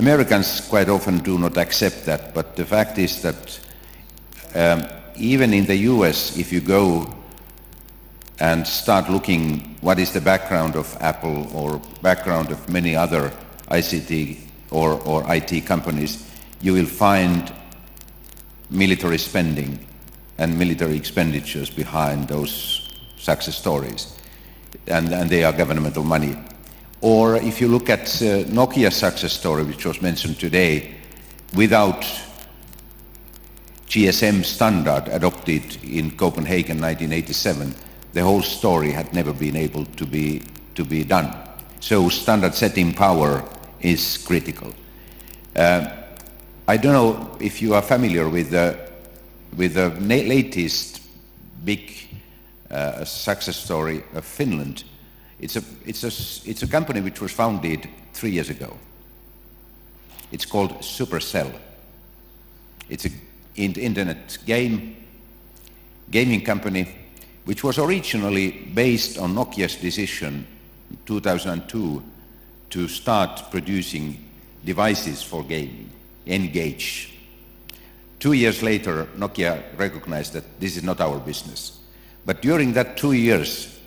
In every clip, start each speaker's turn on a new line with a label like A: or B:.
A: Americans quite often do not accept that, but the fact is that um, even in the US, if you go and start looking what is the background of Apple or background of many other ICT or, or IT companies, you will find military spending and military expenditures behind those success stories. And, and they are governmental money. Or if you look at uh, Nokia's success story, which was mentioned today, without GSM standard adopted in Copenhagen 1987, the whole story had never been able to be, to be done. So standard setting power is critical. Uh, I don't know if you are familiar with the, with the latest big uh, success story of Finland. It's a, it's, a, it's a company which was founded three years ago. It's called Supercell. It's an internet game, gaming company, which was originally based on Nokia's decision in 2002 to start producing devices for gaming, N-Gage. Two years later, Nokia recognized that this is not our business. But during that two years,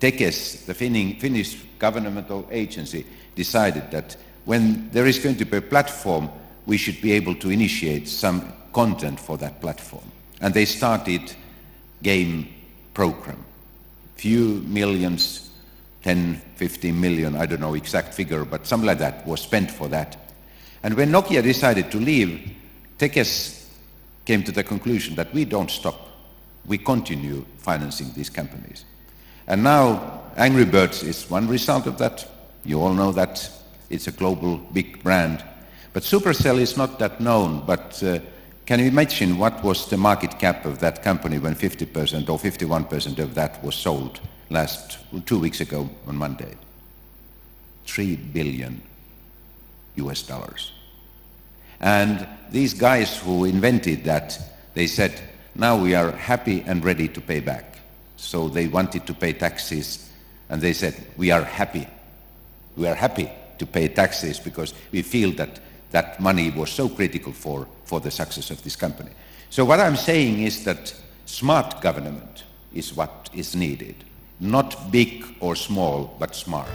A: Tekes, the Finnish governmental agency, decided that when there is going to be a platform, we should be able to initiate some content for that platform. And they started game program. Few millions, 10, 15 million, I don't know exact figure, but something like that was spent for that. And when Nokia decided to leave, Tekes came to the conclusion that we don't stop. We continue financing these companies. And now Angry Birds is one result of that. You all know that it's a global big brand. But Supercell is not that known, but uh, can you imagine what was the market cap of that company when 50% or 51% of that was sold last two weeks ago on Monday? 3 billion US dollars. And these guys who invented that, they said, now we are happy and ready to pay back. So they wanted to pay taxes and they said, we are happy. We are happy to pay taxes because we feel that that money was so critical for, for the success of this company. So what I'm saying is that smart government is what is needed. Not big or small, but smart.